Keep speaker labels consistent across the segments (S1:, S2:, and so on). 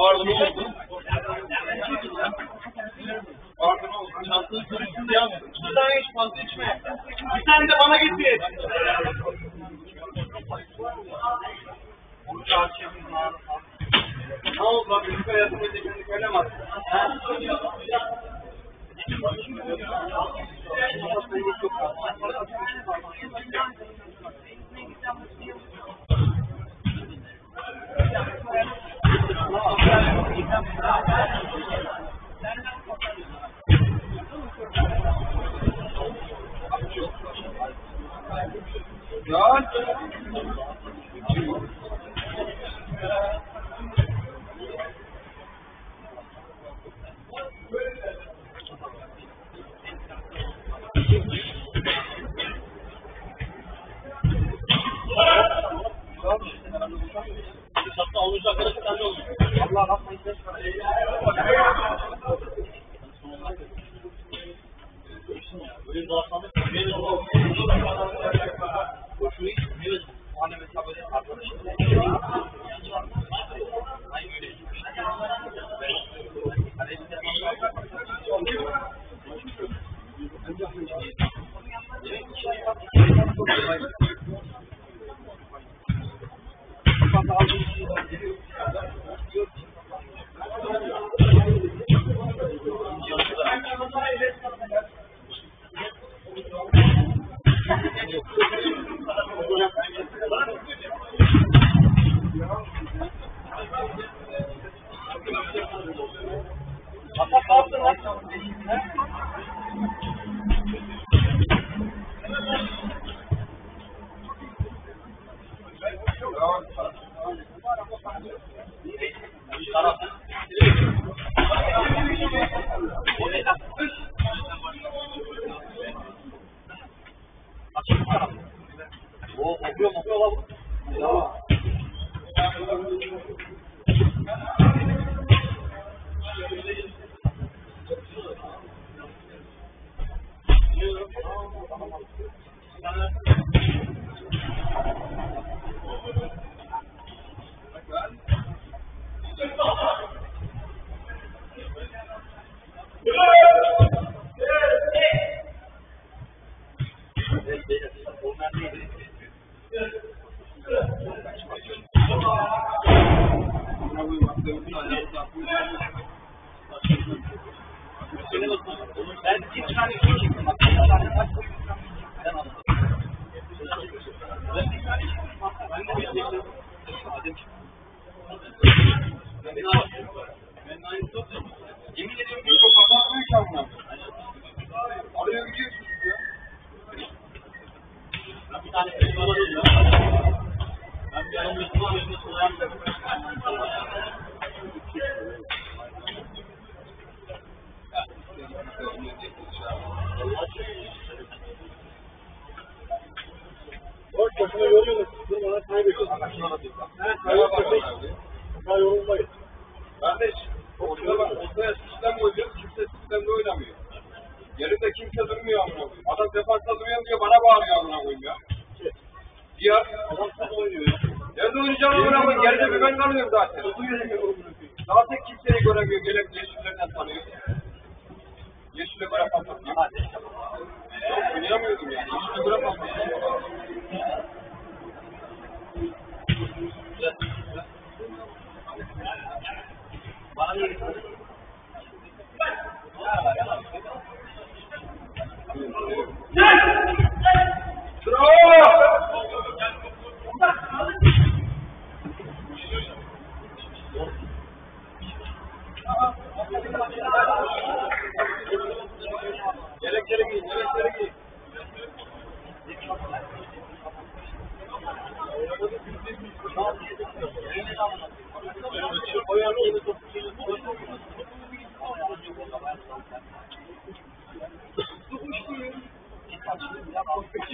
S1: vardı ne oldu? Vardı ne oldu? Çantayı görürsün de yalnız. İki tane iç fazla içme. Bir tane de bana getir. Ne oldu lan?
S2: Benim hayatımda Thank you.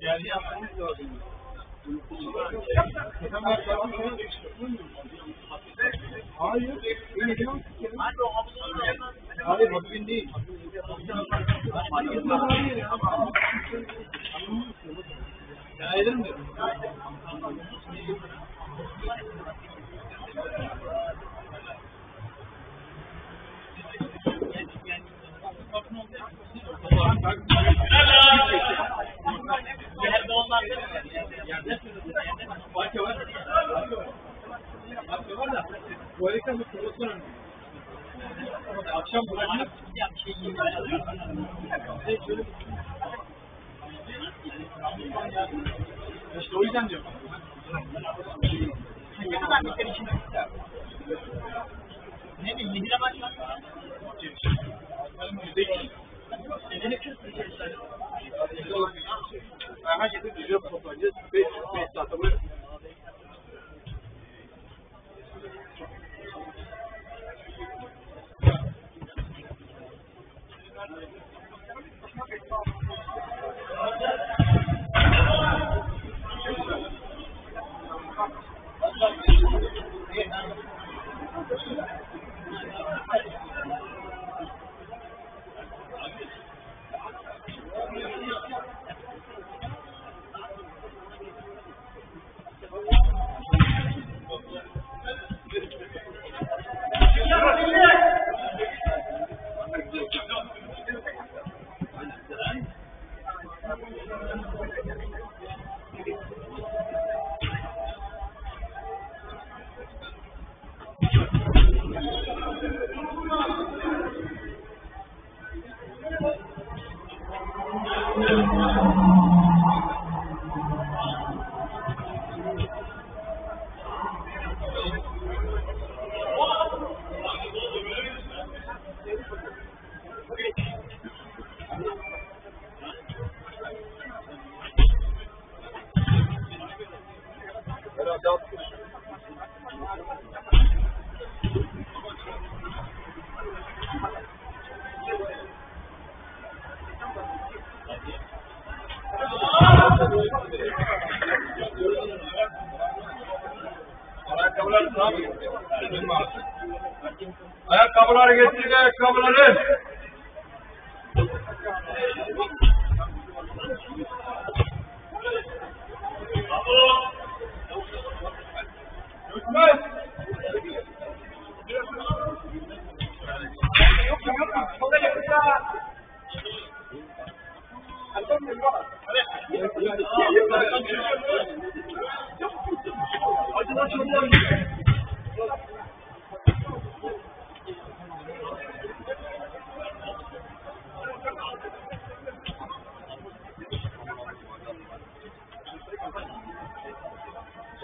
S2: Geldi yapmamız lazım. Hayır. Hayır, Habibin değil. Ya ederim de.
S3: Yerde
S2: Bir kurulsun. Akşam bırakmak.
S3: Ya bir şey.
S2: İşte o yüzden diyorum.
S3: Ne kadar bir kere işin Ne bileyim, yedire başlar. Nedeni kırk bir şey söyle.
S2: Herkese güzel toplanacağız. 5 5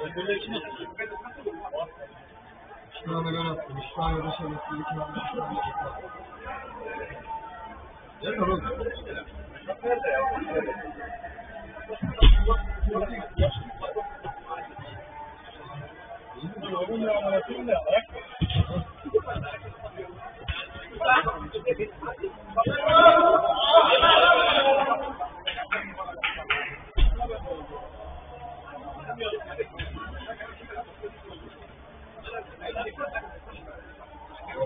S1: İki tane ben attım. İki tane de şerefsiz. iki tane de şerefsiz. Ne tamam. Allah evlerini kurdur bizi. Bizi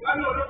S3: Gracias.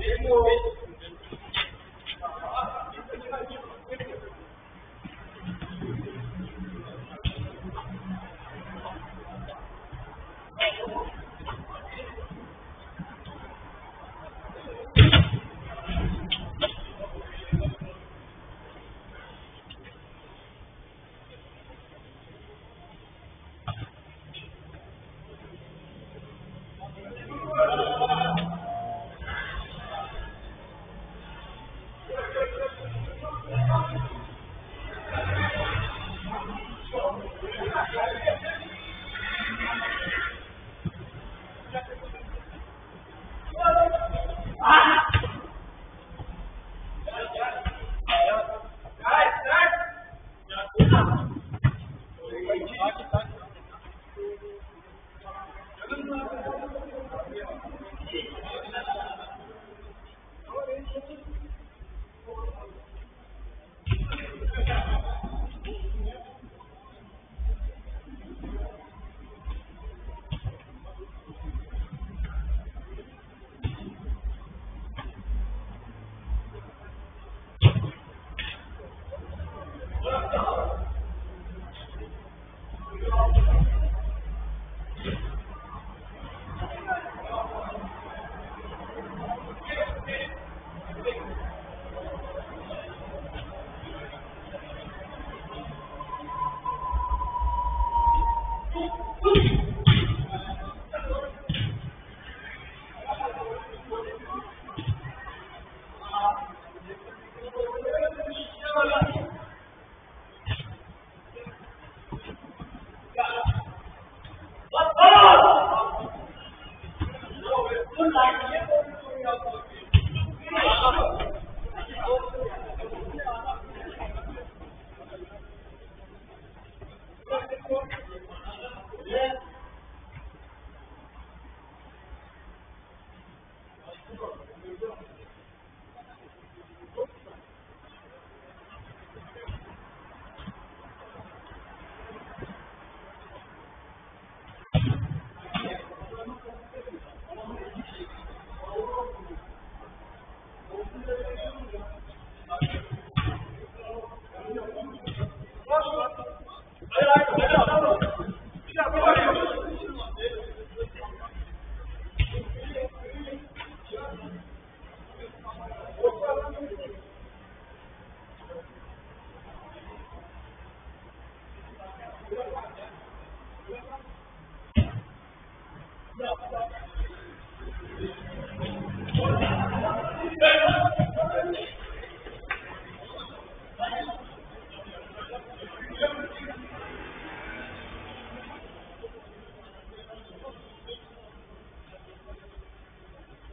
S3: jeigu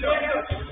S3: Deus.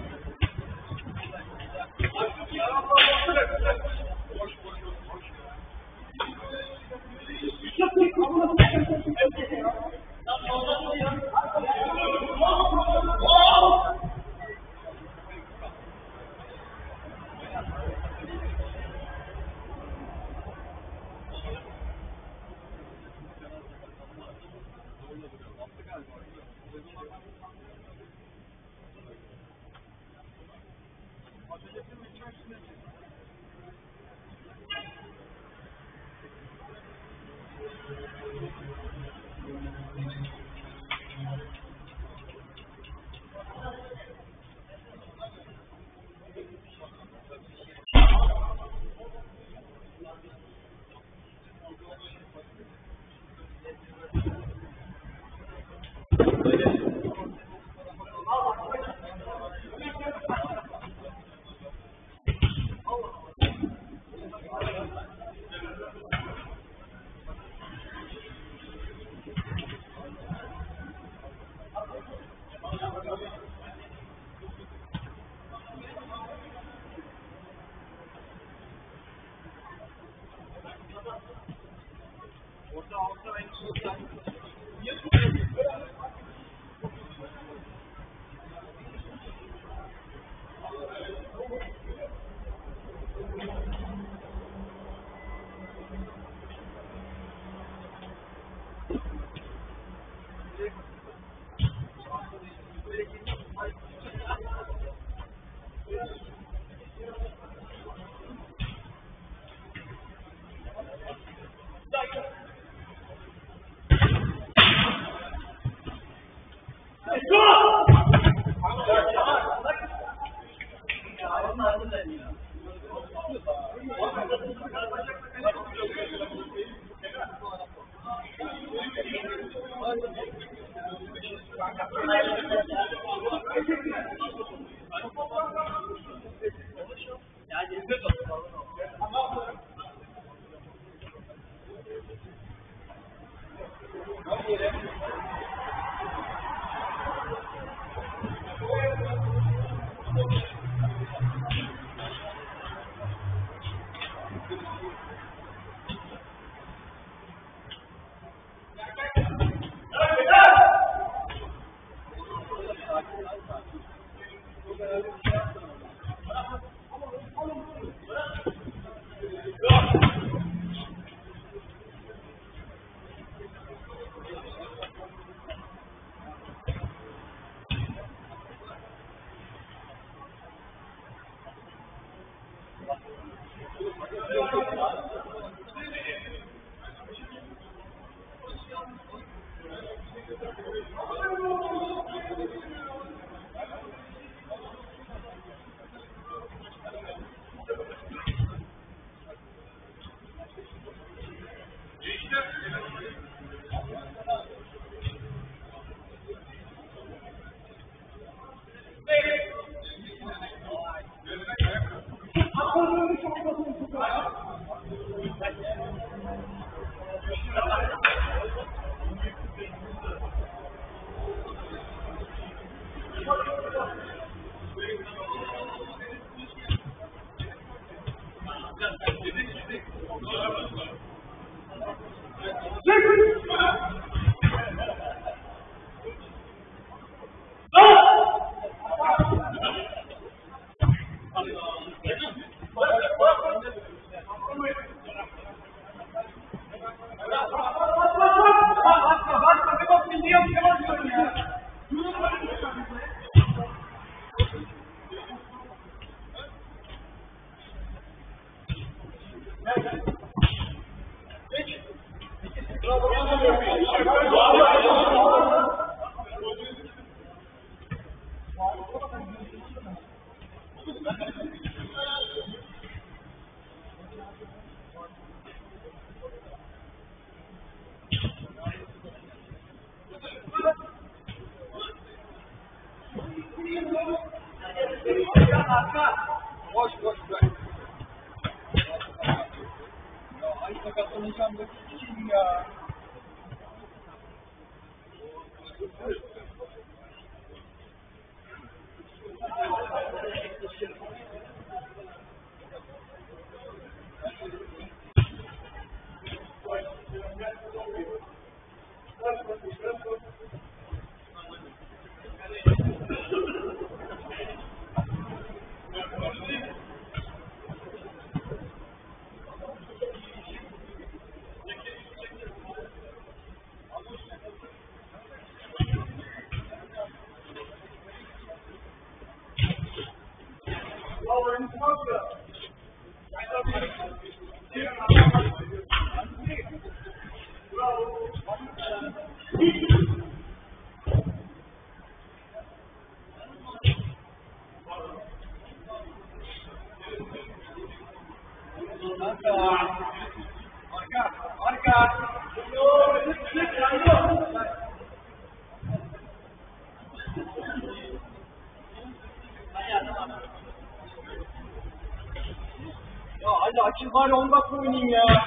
S3: Açıl bari 10 dakika oynayayım ya.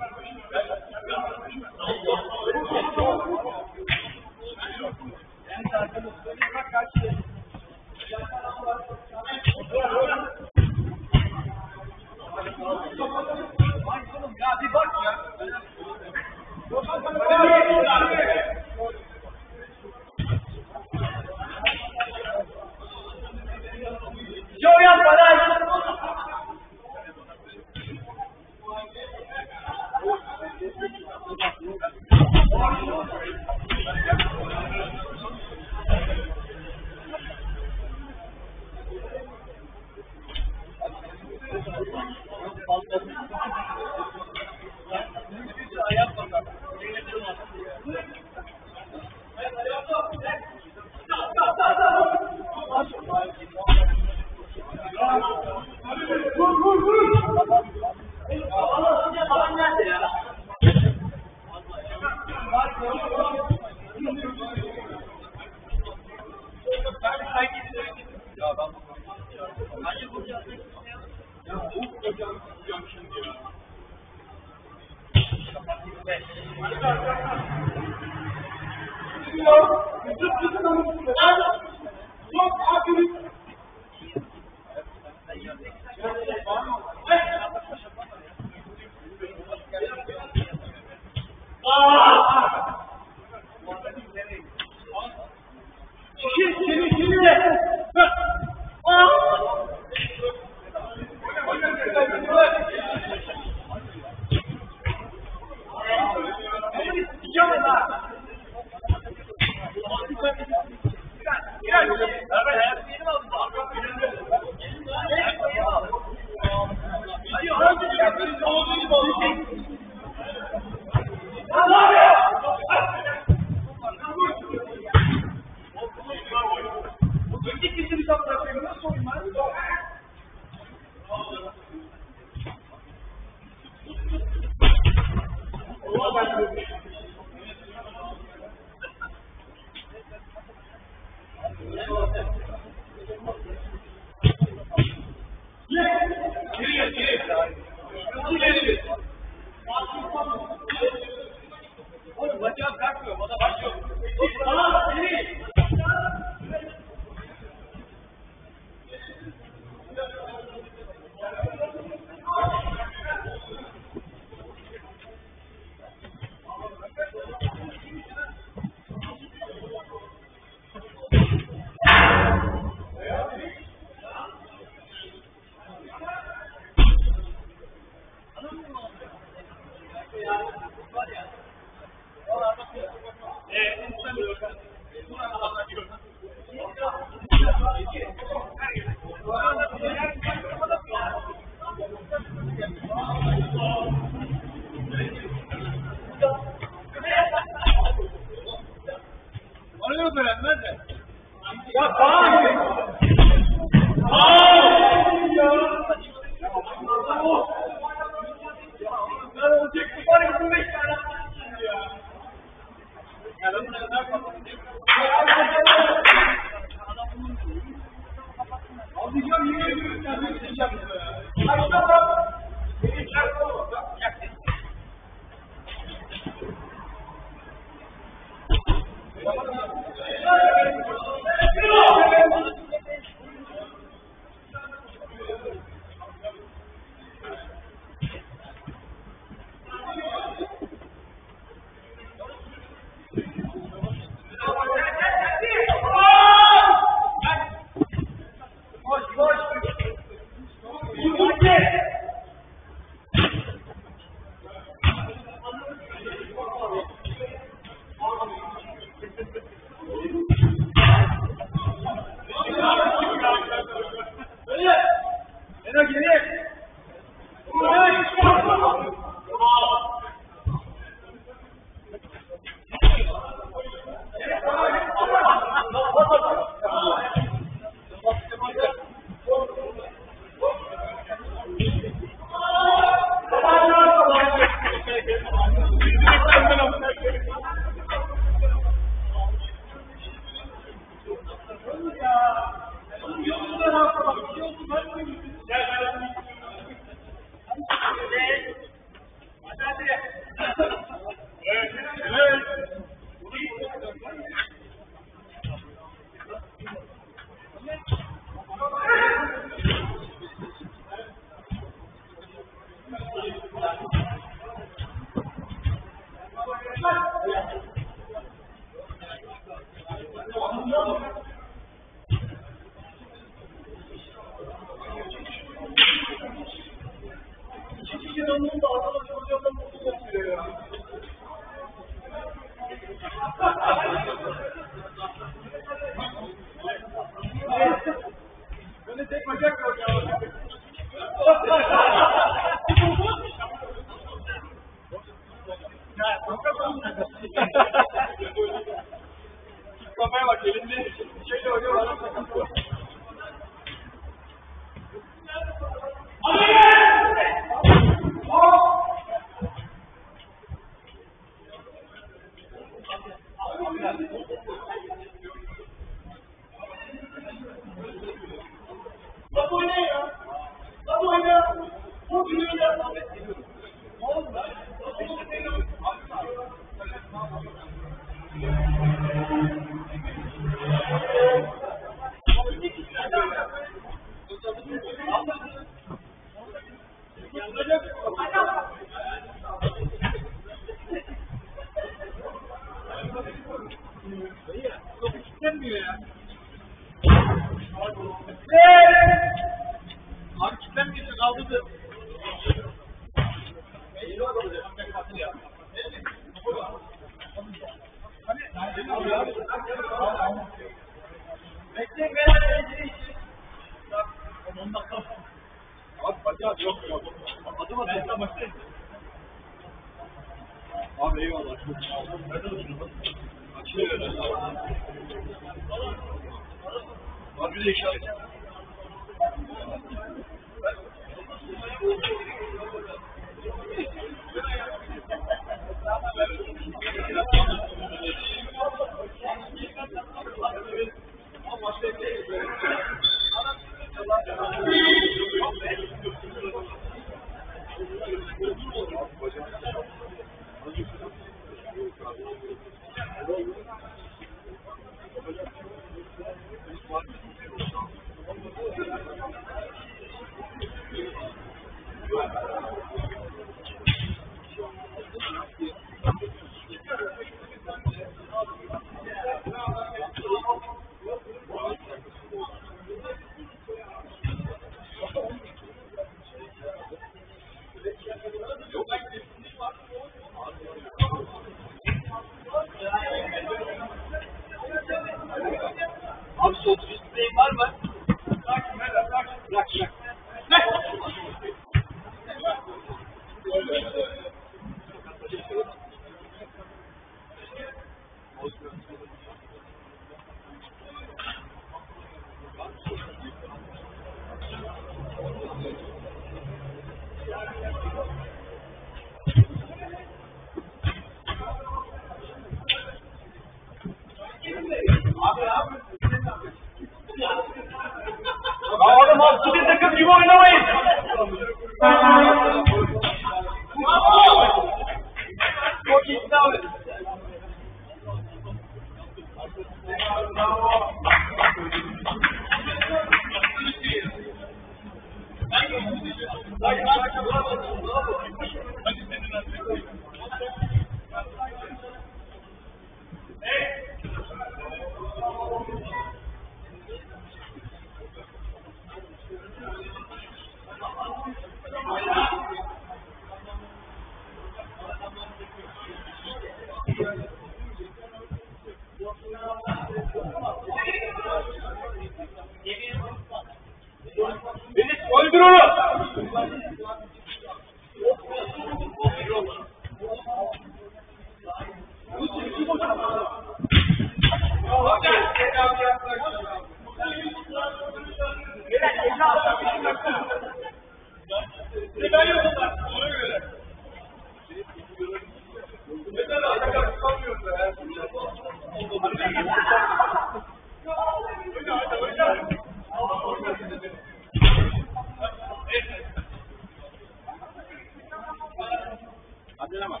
S1: Hadi ama.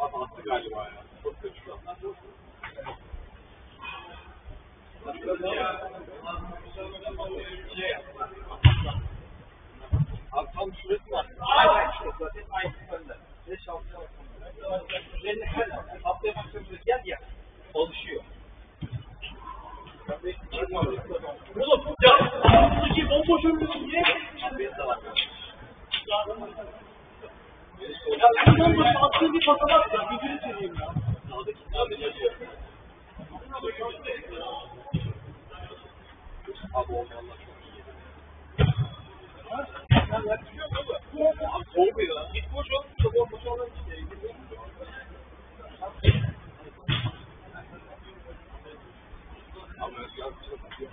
S1: Abi attı galiba ya. Çok kötü şu an. Abi tam şurası var.
S3: Aynen şurası zaten aynı önde. Beş altı Üzerine her haftaya başladığımızda gel ya. Oluşuyor. Oğlum ya iki bomboş ömrünü niye? Benim de var. Ya şu bomboş attığı bir basamak ya. Gücünü seveyim ya. Sağdaki sadece yazıyor.
S1: Abi o valla çok iyi. Abi soğumuyor.
S3: Git boş ol. Şu bomboş olan işte.
S1: Abi Özgür abi çok iyi.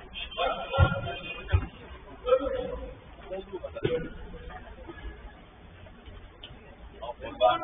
S3: Hello?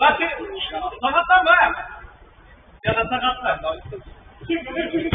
S3: Bak sakatlar var. Ya da sakatlar. Şimdi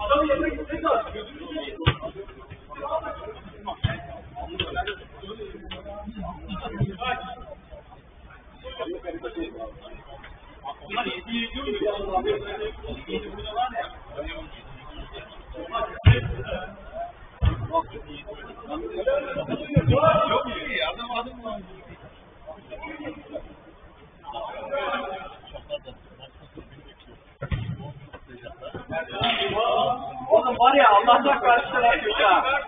S3: Adamın yerine gitmek lazım. Bunlar yediği yiyor mu? Yedi burada Motherfucker